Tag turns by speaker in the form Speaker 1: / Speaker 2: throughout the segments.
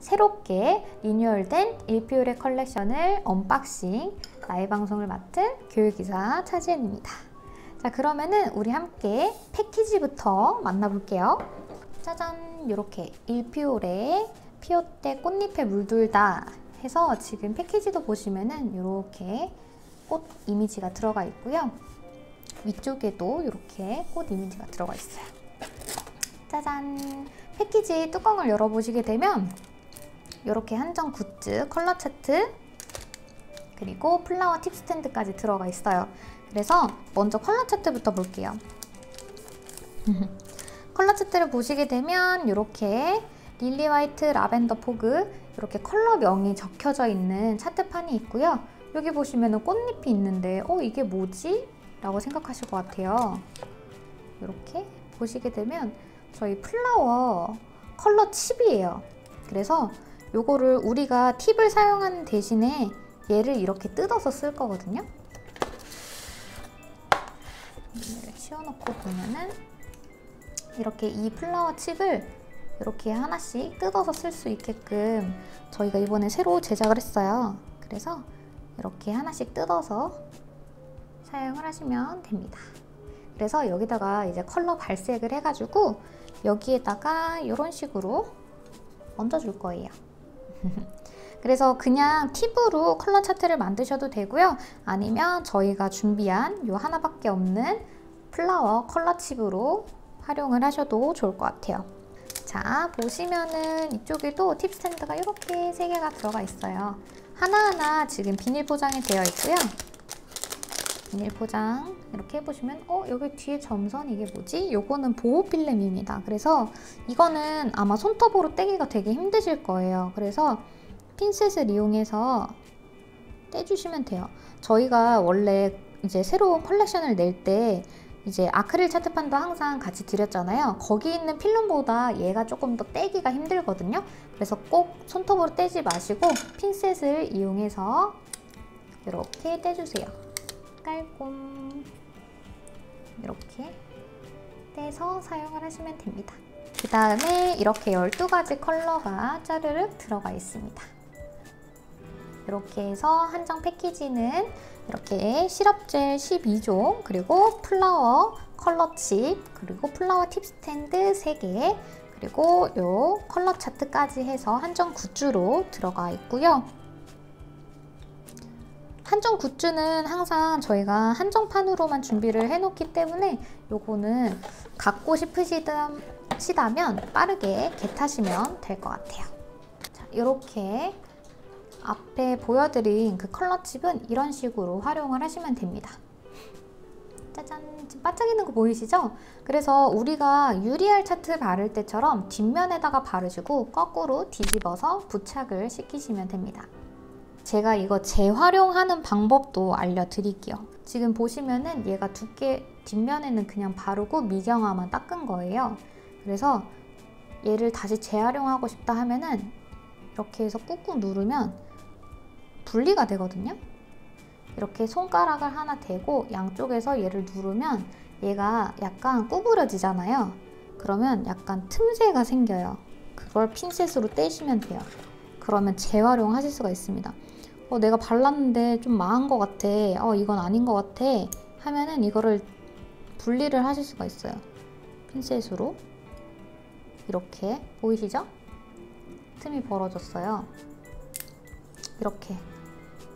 Speaker 1: 새롭게 리뉴얼된 ILFIORE 컬렉션을 unboxing 라이브 방송을 맡은 교육이사 차지은입니다. 자 그러면은 우리 함께 패키지부터 만나볼게요. 짜잔 이렇게 ILFIORE FIOTE 꽃잎에 물들다 해서 지금 패키지도 보시면은 이렇게 꽃 이미지가 들어가 있고요. 위쪽에도 이렇게 꽃 이미지가 들어가 있어요. 짜잔! 패키지 뚜껑을 열어보시게 되면 이렇게 한정 굿즈, 컬러 차트, 그리고 flower 팁 스탠드까지 들어가 있어요. 그래서 먼저 컬러 차트부터 볼게요. 컬러 차트를 보시게 되면 이렇게 Lily White, Lavender Fog 이렇게 컬러명이 적혀져 있는 차트판이 있고요. 여기 보시면 꽃잎이 있는데 어 이게 뭐지? 라고 생각하실 것 같아요. 이렇게 보시게 되면 저희 플라워 컬러 칩이에요. 그래서 요거를 우리가 팁을 사용하는 대신에 얘를 이렇게 뜯어서 쓸 거거든요. 얘를 치워놓고 보면은 이렇게 이 플라워 칩을 이렇게 하나씩 뜯어서 쓸 수 있게끔 저희가 이번에 새로 제작을 했어요. 그래서 이렇게 하나씩 뜯어서 사용을 하시면 됩니다. 그래서 여기다가 이제 컬러 발색을 해가지고 여기에다가 이런 식으로 얹어줄 거예요. 그래서 그냥 팁으로 컬러 차트를 만드셔도 되고요. 아니면 저희가 준비한 이 하나밖에 없는 flower 컬러 칩으로 활용을 하셔도 좋을 것 같아요. 자, 보시면은 이쪽에도 팁 스탠드가 이렇게 세 개가 들어가 있어요. 하나하나 지금 비닐 포장이 되어 있고요. 비닐 포장 이렇게 해보시면 어 여기 뒤에 점선 이게 뭐지? 요거는 보호 필름입니다. 그래서 이거는 아마 손톱으로 떼기가 되게 힘드실 거예요. 그래서 핀셋을 이용해서 떼주시면 돼요. 저희가 원래 이제 새로운 컬렉션을 낼 때 이제 아크릴 차트판도 항상 같이 드렸잖아요. 거기 있는 필름보다 얘가 조금 더 떼기가 힘들거든요. 그래서 꼭 손톱으로 떼지 마시고 핀셋을 이용해서 이렇게 떼주세요. 깔끔 이렇게 떼서 사용을 하시면 됩니다. 그 다음에 이렇게 12가지 컬러가 짜르륵 들어가 있습니다. 이렇게 해서 한정 패키지는 이렇게 시럽젤 12종 그리고 flower 컬러칩 그리고 flower 팁 스탠드 3개 그리고 요 컬러 차트까지 해서 한정 굿즈로 들어가 있고요. 한정 굿즈는 항상 저희가 한정판으로만 준비를 해놓기 때문에 요거는 갖고 싶으시다면 빠르게 겟하시면 될 것 같아요. 자, 이렇게 앞에 보여드린 그 컬러칩은 이런 식으로 활용을 하시면 됩니다. 짜잔! 지금 반짝이는 거 보이시죠? 그래서 우리가 유리알 차트 바를 때처럼 뒷면에다가 바르시고 거꾸로 뒤집어서 부착을 시키시면 됩니다. 제가 이거 재활용하는 방법도 알려드릴게요. 지금 보시면은 얘가 두께 뒷면에는 그냥 바르고 미경화만 닦은 거예요. 그래서 얘를 다시 재활용하고 싶다 하면은 이렇게 해서 꾹꾹 누르면 분리가 되거든요. 이렇게 손가락을 하나 대고 양쪽에서 얘를 누르면 얘가 약간 구부러지잖아요. 그러면 약간 틈새가 생겨요. 그걸 핀셋으로 떼시면 돼요. 그러면 재활용하실 수가 있습니다. 어, 내가 발랐는데 좀 망한 것 같아. 어, 이건 아닌 것 같아. 하면은 이거를 분리를 하실 수가 있어요. 핀셋으로. 이렇게. 보이시죠? 틈이 벌어졌어요. 이렇게.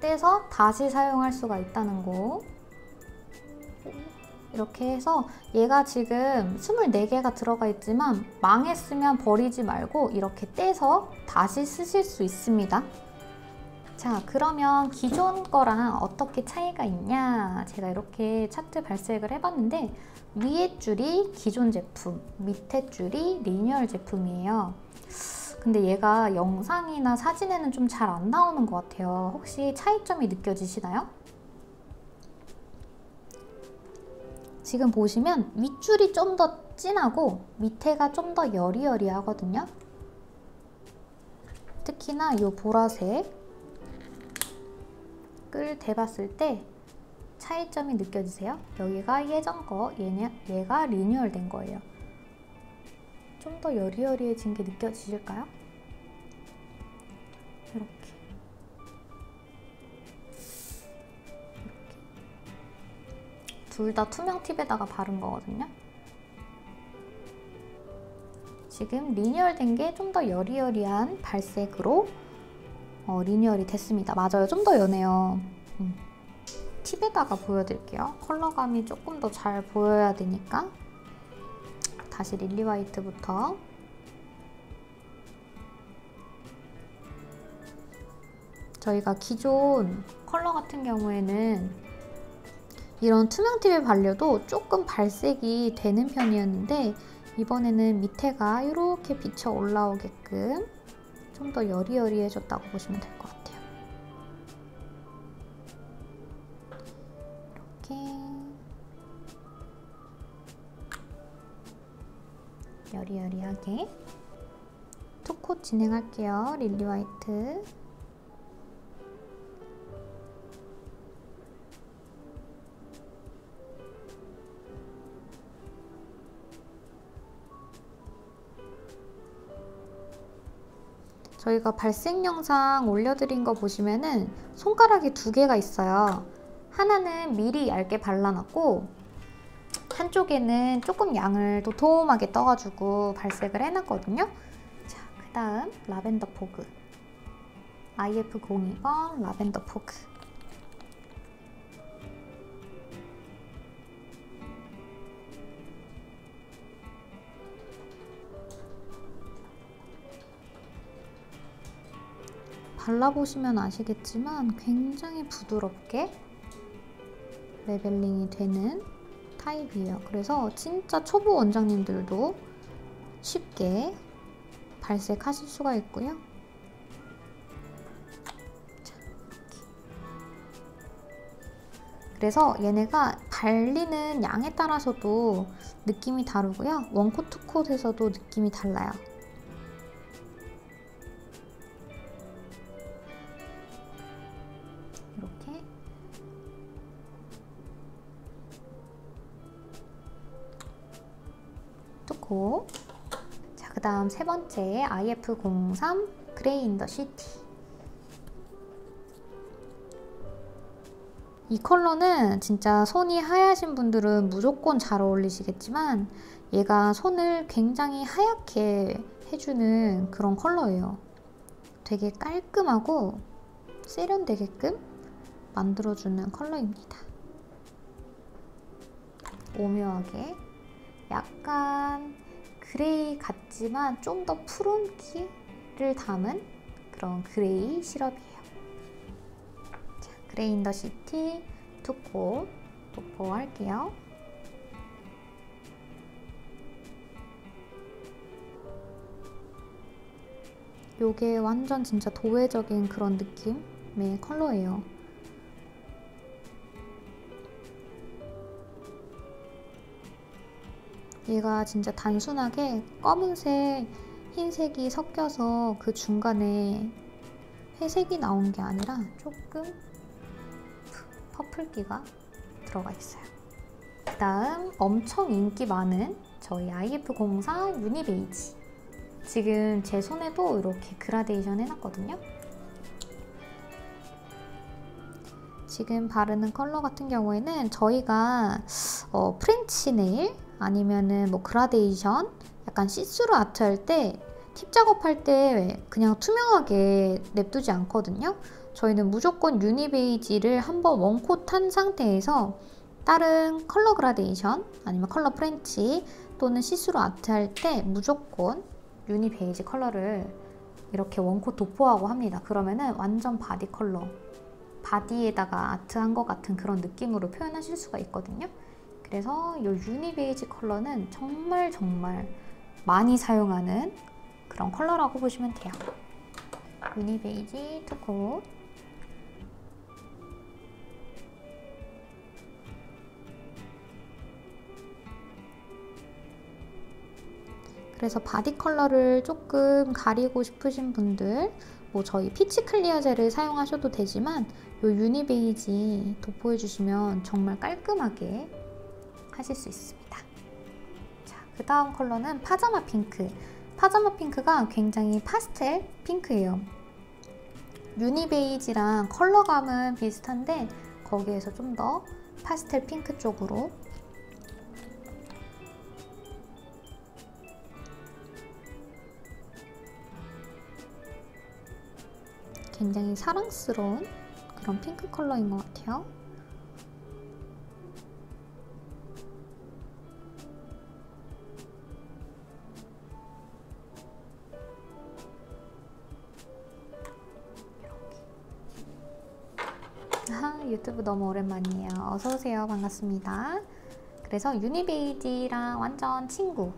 Speaker 1: 떼서 다시 사용할 수가 있다는 거. 이렇게 해서 얘가 지금 24개가 들어가 있지만 망했으면 버리지 말고 이렇게 떼서 다시 쓰실 수 있습니다. 자 그러면 기존 거랑 어떻게 차이가 있냐 제가 이렇게 차트 발색을 해봤는데 위에 줄이 기존 제품 밑에 줄이 리뉴얼 제품이에요 근데 얘가 영상이나 사진에는 좀 잘 안 나오는 것 같아요 혹시 차이점이 느껴지시나요? 지금 보시면 윗줄이 좀 더 진하고 밑에가 좀 더 여리여리하거든요 특히나 이 보라색 끌 대봤을 때 차이점이 느껴지세요? 여기가 예전 거, 얘냐, 얘가 리뉴얼 된 거예요. 좀 더 여리여리해진 게 느껴지실까요? 둘 다 투명 팁에다가 바른 거거든요. 지금 리뉴얼 된 게 좀 더 여리여리한 발색으로 어, 리뉴얼이 됐습니다. 맞아요. 좀 더 연해요. 음. 팁에다가 보여드릴게요. 컬러감이 조금 더 잘 보여야 되니까 다시 릴리 화이트부터 저희가 기존 컬러 같은 경우에는 이런 투명 팁을 발려도 조금 발색이 되는 편이었는데 이번에는 밑에가 이렇게 비쳐 올라오게끔 좀 더 여리여리해졌다고 보시면 될 것 같아요. 이렇게 여리여리하게 투코 진행할게요. 릴리 화이트 저희가 발색 영상 올려드린 거 보시면은 손가락이 두 개가 있어요. 하나는 미리 얇게 발라놨고 한쪽에는 조금 양을 도톰하게 떠가지고 발색을 해놨거든요. 자, 그 다음 Lavender Fog IF02번 Lavender Fog 발라보시면 아시겠지만 굉장히 부드럽게 leveling이 되는 타입이에요. 그래서 진짜 초보 원장님들도 쉽게 발색하실 수가 있고요. 그래서 얘네가 발리는 양에 따라서도 느낌이 다르고요. one coat, two coat에서도 느낌이 달라요. two coat 자, 그 다음 세 번째 IF03 Gray in the City 이 컬러는 진짜 손이 하얗신 분들은 무조건 잘 어울리시겠지만 얘가 손을 굉장히 하얗게 해주는 그런 컬러예요. 되게 깔끔하고 세련되게끔 만들어주는 컬러입니다. 오묘하게 약간 gray 같지만 좀 더 푸른기를 담은 그런 gray 시럽이에요. 자, Gray in the City two coat 도포 할게요. 요게 완전 진짜 도회적인 그런 느낌의 컬러예요. 얘가 진짜 단순하게 검은색, 흰색이 섞여서 그 중간에 회색이 나온 게 아니라 조금 purple기가 들어가 있어요. 그 다음 엄청 인기 많은 저희 IF04 Uni Beige 지금 제 손에도 이렇게 그라데이션 해놨거든요. 지금 바르는 컬러 같은 경우에는 저희가 어, French nail 아니면은 뭐 그라데이션 약간 시스루 아트 할 때 팁 작업할 때 그냥 투명하게 냅두지 않거든요. 저희는 무조건 Uni Beige를 한번 one coat 한 상태에서 다른 컬러 그라데이션 아니면 컬러 French 또는 시스루 아트 할 때 무조건 Uni Beige 컬러를 이렇게 one coat 도포하고 합니다. 그러면은 완전 바디 컬러 바디에다가 아트한 것 같은 그런 느낌으로 표현하실 수가 있거든요. 그래서 이 Uni Beige 컬러는 정말 정말 많이 사용하는 그런 컬러라고 보시면 돼요. Uni Beige two coat 그래서 바디 컬러를 조금 가리고 싶으신 분들 뭐 저희 Peach Clear 젤을 사용하셔도 되지만 이 Uni Beige 도포해 주시면 정말 깔끔하게 하실 수 있습니다. 자, 그 다음 컬러는 Pajama Pink. Pajama Pink가 굉장히 파스텔 핑크예요. Uni Beige랑 컬러감은 비슷한데 거기에서 좀 더 파스텔 핑크 쪽으로 굉장히 사랑스러운 그런 핑크 컬러인 것 같아요. 유튜브 너무 오랜만이에요. 어서오세요. 반갑습니다. 그래서 유니베이지랑 완전 친구.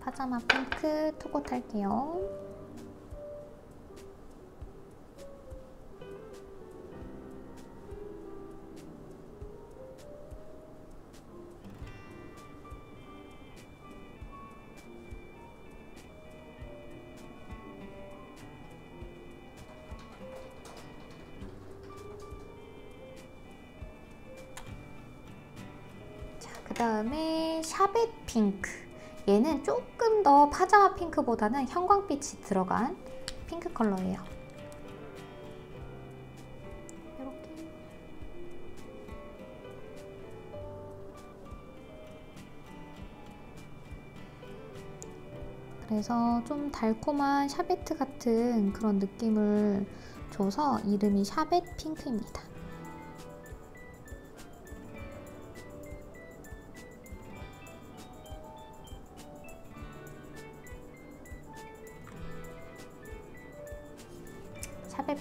Speaker 1: 파자마 핑크 투고 탈게요. 그 다음에 샤벳 핑크. 얘는 조금 더 파자마 핑크보다는 형광빛이 들어간 핑크 컬러예요. 그래서 좀 달콤한 샤베트 같은 그런 느낌을 줘서 이름이 샤벳 핑크입니다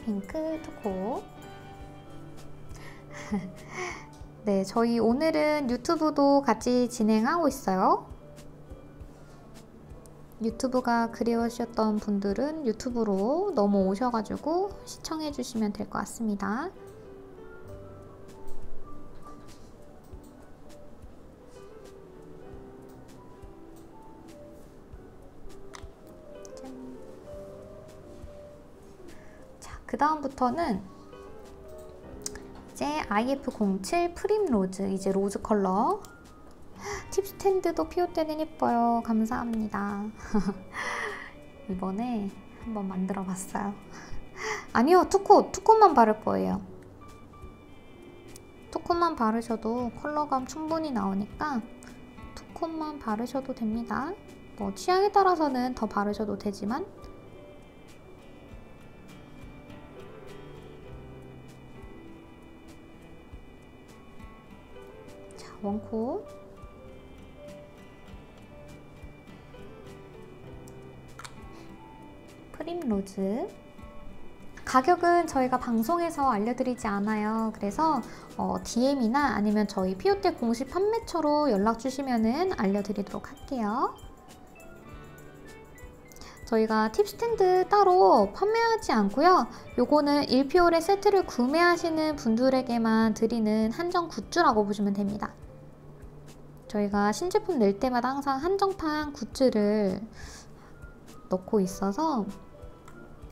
Speaker 1: 핑크 투코 네, 저희 오늘은 유튜브도 같이 진행하고 있어요. 유튜브가 그리우셨던 분들은 유튜브로 넘어오셔가지고 시청해주시면 될 것 같습니다. 그 다음부터는 이제 IF07 Primrose 이제 rose 컬러. 팁 스탠드도 FIOTE는 예뻐요. 감사합니다. 이번에 한번 만들어 봤어요. 아니요 two coat two coat만 바를 거예요. two coat만 바르셔도 컬러감 충분히 나오니까 two coat만 바르셔도 됩니다. 뭐 취향에 따라서는 더 바르셔도 되지만 one coat Primrose 가격은 저희가 방송에서 알려드리지 않아요. 그래서 어, DM이나 아니면 저희 피오테 공식 판매처로 연락 주시면 알려드리도록 할게요. 저희가 tip stand 따로 판매하지 않고요. 요거는 일피오레 세트를 구매하시는 분들에게만 드리는 한정 굿즈라고 보시면 됩니다. 저희가 신제품 낼 때마다 항상 한정판 굿즈를 넣고 있어서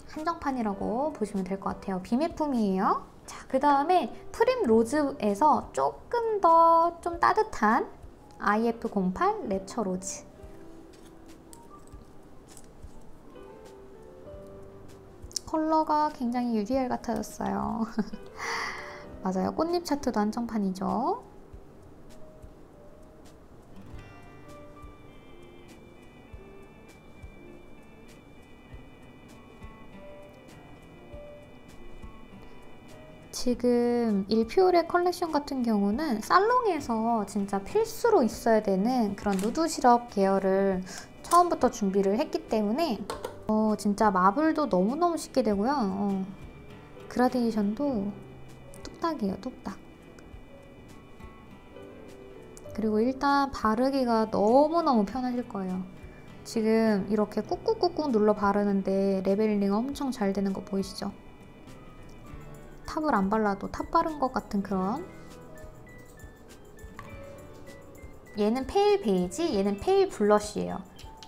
Speaker 1: 한정판이라고 보시면 될 것 같아요. 비매품이에요. 자, 그 다음에 Primrose에서 조금 더 좀 따뜻한 IF08 Rapture Rose 컬러가 굉장히 유리알 같아졌어요. 맞아요. 꽃잎 차트도 한정판이죠. 지금 일피오레 컬렉션 같은 경우는 살롱에서 진짜 필수로 있어야 되는 그런 누드 시럽 계열을 처음부터 준비를 했기 때문에 어, 진짜 marble도 너무너무 쉽게 되고요. 어, 그라데이션도 뚝딱이에요, 뚝딱. 그리고 일단 바르기가 너무너무 편하실 거예요. 지금 이렇게 꾹꾹꾹꾹 눌러 바르는데 leveling 엄청 잘 되는 거 보이시죠? top을 안 발라도 top 바른 것 같은 그런 얘는 pale beige, 얘는 pale blush예요.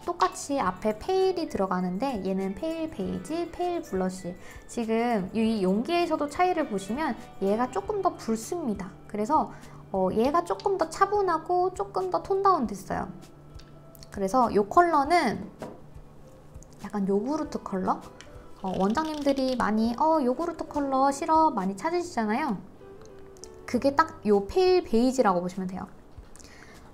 Speaker 1: 똑같이 앞에 pale이 들어가는데 얘는 pale beige, pale blush. 지금 이 용기에서도 차이를 보시면 얘가 조금 더 붉습니다. 그래서 어, 얘가 조금 더 차분하고 조금 더 tone down 됐어요. 그래서 이 컬러는 약간 요구르트 컬러? 어, 원장님들이 많이 어 요구르트 컬러 싫어 많이 찾으시잖아요. 그게 딱 요 pale beige라고 보시면 돼요.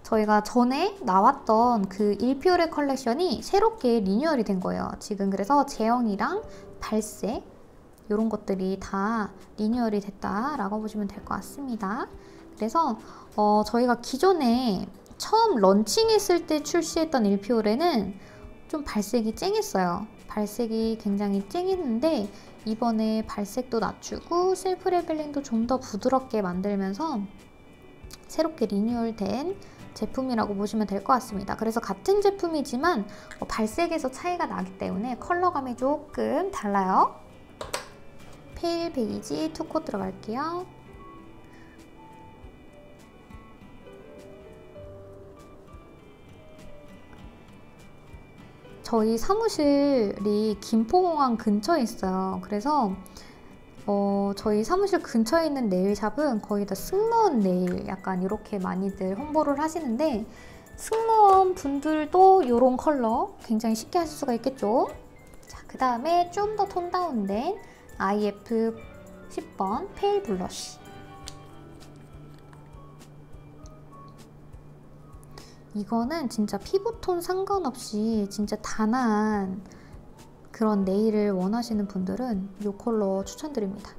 Speaker 1: 저희가 전에 나왔던 그 일피오레 컬렉션이 새롭게 리뉴얼이 된 거예요. 지금 그래서 제형이랑 발색 이런 것들이 다 리뉴얼이 됐다라고 보시면 될 것 같습니다. 그래서 어, 저희가 기존에 처음 런칭했을 때 출시했던 일피오레는 좀 발색이 쨍했어요. 발색이 굉장히 쨍했는데 이번에 발색도 낮추고 self leveling도 좀 더 부드럽게 만들면서 새롭게 리뉴얼된 제품이라고 보시면 될 것 같습니다. 그래서 같은 제품이지만 어, 발색에서 차이가 나기 때문에 컬러감이 조금 달라요. 페일 베이지 투코 들어갈게요. 저희 사무실이 김포공항 근처에 있어요. 그래서 어, 저희 사무실 근처에 있는 네일샵은 거의 다 승무원 네일 약간 이렇게 많이들 홍보를 하시는데 승무원 분들도 이런 컬러 굉장히 쉽게 하실 수가 있겠죠. 자, 그 다음에 좀 더 tone down된 IF 10번 pale blush 이거는 진짜 피부톤 상관없이 진짜 단아한 그런 네일을 원하시는 분들은 이 컬러 추천드립니다.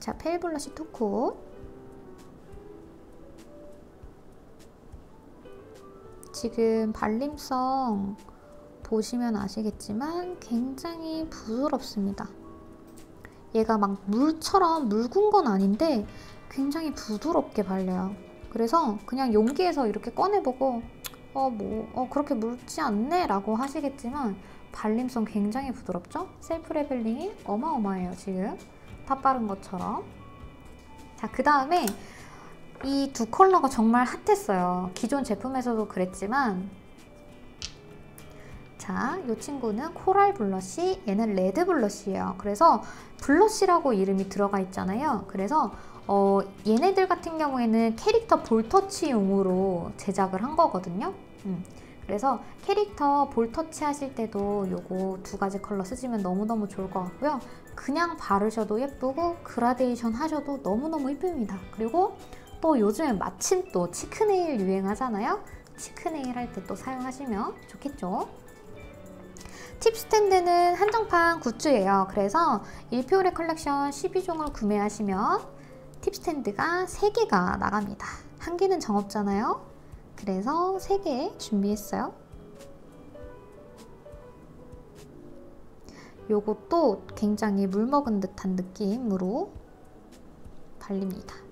Speaker 1: 자, 페일 블러쉬 투코 지금 발림성 보시면 아시겠지만 굉장히 부드럽습니다. 얘가 막 물처럼 묽은 건 아닌데 굉장히 부드럽게 발려요. 그래서 그냥 용기에서 이렇게 꺼내보고 어, 뭐, 어, 그렇게 묽지 않네 라고 하시겠지만 발림성 굉장히 부드럽죠? self leveling이 어마어마해요, 지금. 다 바른 것처럼. 자, 그 다음에 이 두 컬러가 정말 핫했어요. 기존 제품에서도 그랬지만 자, 이 친구는 coral blush, 얘는 red blush예요. 그래서 블러쉬라고 이름이 들어가 있잖아요. 그래서 어, 얘네들 같은 경우에는 캐릭터 볼터치용으로 제작을 한 거거든요. 음. 그래서 캐릭터 볼터치 하실 때도 요거 두 가지 컬러 쓰시면 너무너무 좋을 것 같고요. 그냥 바르셔도 예쁘고 그라데이션 하셔도 너무너무 예쁩니다. 그리고 또 요즘에 마침 또 치크네일 유행하잖아요. 치크네일 할 때 또 사용하시면 좋겠죠. tip stand는 한정판 굿즈예요. 그래서 일피오레 컬렉션 12종을 구매하시면 tip stand가 3개가 나갑니다. 한 개는 정없잖아요. 그래서 3개 준비했어요. 요것도 굉장히 물 먹은 듯한 느낌으로 발립니다.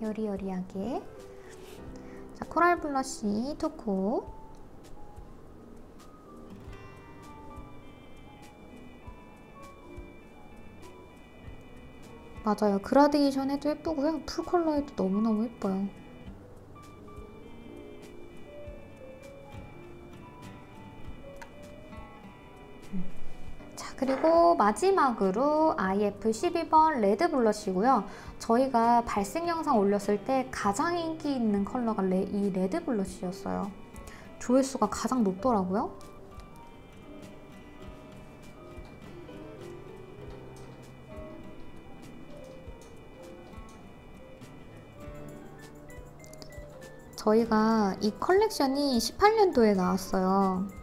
Speaker 1: 여리여리하게 자, coral blush two coat 맞아요. 그라데이션 해도 예쁘고요. full color 해도 너무너무 예뻐요. 그리고 마지막으로 IF 12번 red blush고요. 저희가 발색 영상 올렸을 때 가장 인기 있는 컬러가 레, 이 red blush였어요. 조회수가 가장 높더라고요. 저희가 이 컬렉션이 18년도에 나왔어요.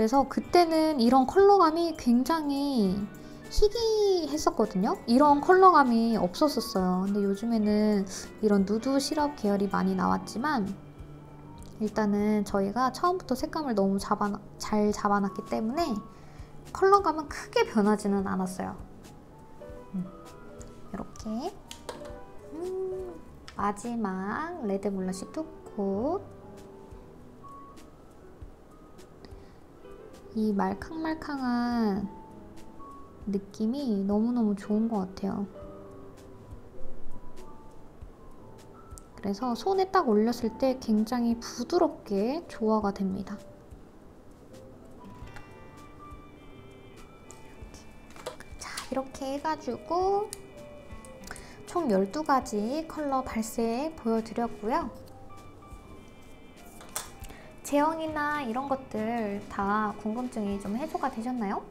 Speaker 1: 그래서 그때는 이런 컬러감이 굉장히 희귀했었거든요. 이런 컬러감이 없었었어요. 근데 요즘에는 이런 누드 시럽 계열이 많이 나왔지만 일단은 저희가 처음부터 색감을 너무 잡아, 잘 잡아놨기 때문에 컬러감은 크게 변하지는 않았어요. 음, 이렇게 음, 마지막 red blush two coat 이 말캉말캉한 느낌이 너무너무 좋은 것 같아요. 그래서 손에 딱 올렸을 때 굉장히 부드럽게 조화가 됩니다. 자, 이렇게 해가지고 총 12가지 컬러 발색 보여드렸고요. 제형이나 이런 것들 다 궁금증이 좀 해소가 되셨나요?